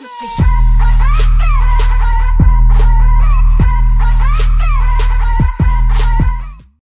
Just